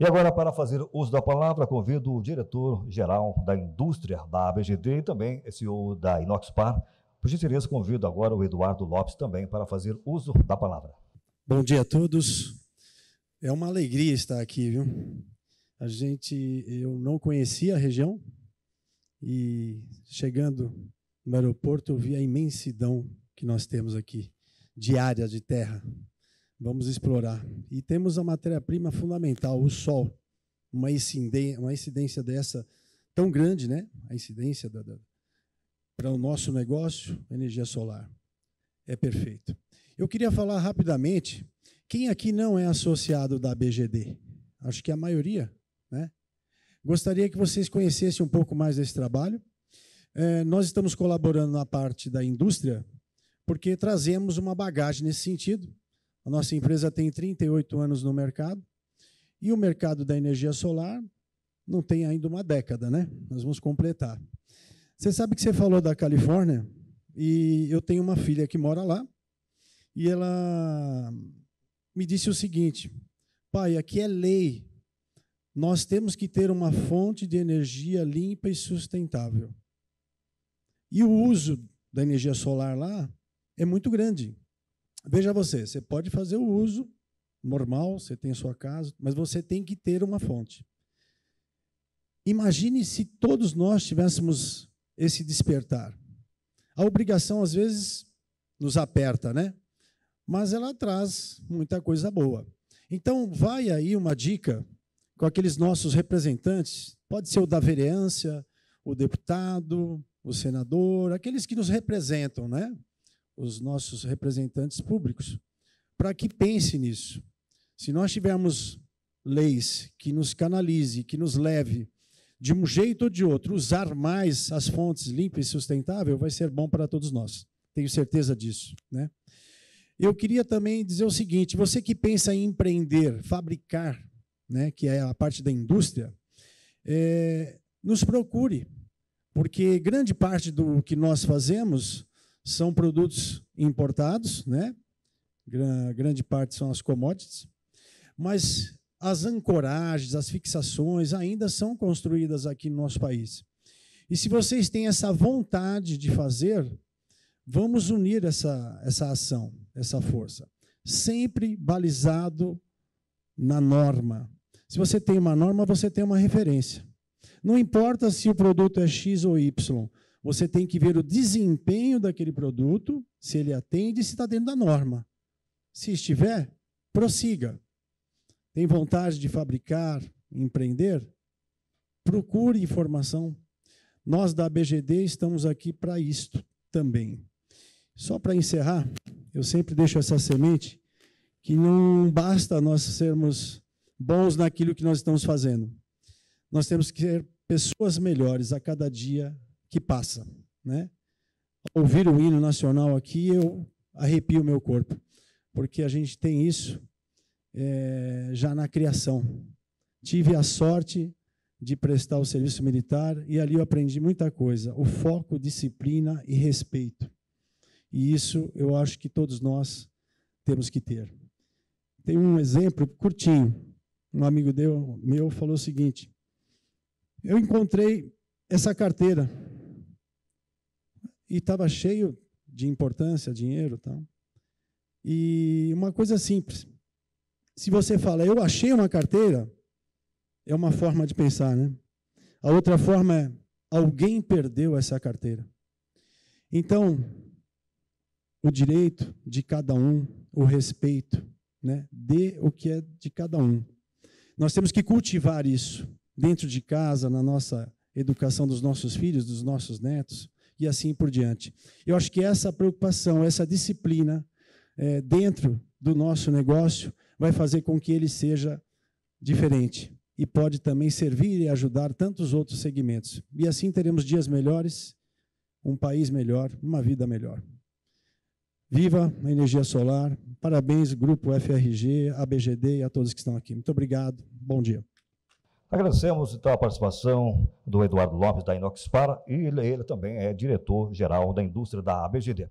E agora, para fazer uso da palavra, convido o diretor-geral da indústria da ABGD e também CEO da Inoxpar. Por gentileza, convido agora o Eduardo Lopes também para fazer uso da palavra. Bom dia a todos. É uma alegria estar aqui, viu? A gente, eu não conhecia a região e chegando no aeroporto eu vi a imensidão que nós temos aqui de área de terra. Vamos explorar. E temos a matéria-prima fundamental, o sol. Uma incidência, uma incidência dessa tão grande, né? A incidência da, da para o nosso negócio, energia solar. É perfeito. Eu queria falar rapidamente, quem aqui não é associado da BGD? Acho que a maioria, né? Gostaria que vocês conhecessem um pouco mais desse trabalho. É, nós estamos colaborando na parte da indústria, porque trazemos uma bagagem nesse sentido. A nossa empresa tem 38 anos no mercado e o mercado da energia solar não tem ainda uma década, né? Nós vamos completar. Você sabe que você falou da Califórnia e eu tenho uma filha que mora lá e ela me disse o seguinte: pai, aqui é lei. Nós temos que ter uma fonte de energia limpa e sustentável. E o uso da energia solar lá é muito grande. Veja você, você pode fazer o uso normal, você tem a sua casa, mas você tem que ter uma fonte. Imagine se todos nós tivéssemos esse despertar. A obrigação, às vezes, nos aperta, né? Mas ela traz muita coisa boa. Então, vai aí uma dica com aqueles nossos representantes, pode ser o da vereança, o deputado, o senador, aqueles que nos representam, né? Os nossos representantes públicos, para que pense nisso. Se nós tivermos leis que nos canalize, que nos leve, de um jeito ou de outro, usar mais as fontes limpas e sustentáveis, vai ser bom para todos nós. Tenho certeza disso. Né? Eu queria também dizer o seguinte: você que pensa em empreender, fabricar, né, que é a parte da indústria, é, nos procure, porque grande parte do que nós fazemos são produtos importados, né? grande parte são as commodities, mas as ancoragens, as fixações ainda são construídas aqui no nosso país. E se vocês têm essa vontade de fazer, vamos unir essa, essa ação, essa força, sempre balizado na norma. Se você tem uma norma, você tem uma referência. Não importa se o produto é X ou Y, você tem que ver o desempenho daquele produto, se ele atende se está dentro da norma. Se estiver, prossiga. Tem vontade de fabricar, empreender? Procure informação. Nós da ABGD estamos aqui para isto também. Só para encerrar, eu sempre deixo essa semente que não basta nós sermos bons naquilo que nós estamos fazendo. Nós temos que ser pessoas melhores a cada dia que passa. Né? Ouvir o hino nacional aqui, eu arrepio o meu corpo, porque a gente tem isso é, já na criação. Tive a sorte de prestar o serviço militar e ali eu aprendi muita coisa: o foco, disciplina e respeito. E isso eu acho que todos nós temos que ter. Tem um exemplo curtinho. Um amigo meu falou o seguinte: eu encontrei essa carteira e estava cheio de importância, dinheiro, tal. E uma coisa simples. Se você fala, eu achei uma carteira, é uma forma de pensar, né? A outra forma é, alguém perdeu essa carteira. Então, o direito de cada um, o respeito, né? Dê o que é de cada um. Nós temos que cultivar isso dentro de casa, na nossa educação dos nossos filhos, dos nossos netos e assim por diante. Eu acho que essa preocupação, essa disciplina é, dentro do nosso negócio vai fazer com que ele seja diferente e pode também servir e ajudar tantos outros segmentos. E assim teremos dias melhores, um país melhor, uma vida melhor. Viva a energia solar. Parabéns, Grupo FRG, ABGD e a todos que estão aqui. Muito obrigado. Bom dia. Agradecemos então a participação do Eduardo Lopes da Inoxpara e ele, ele também é diretor-geral da indústria da ABGD.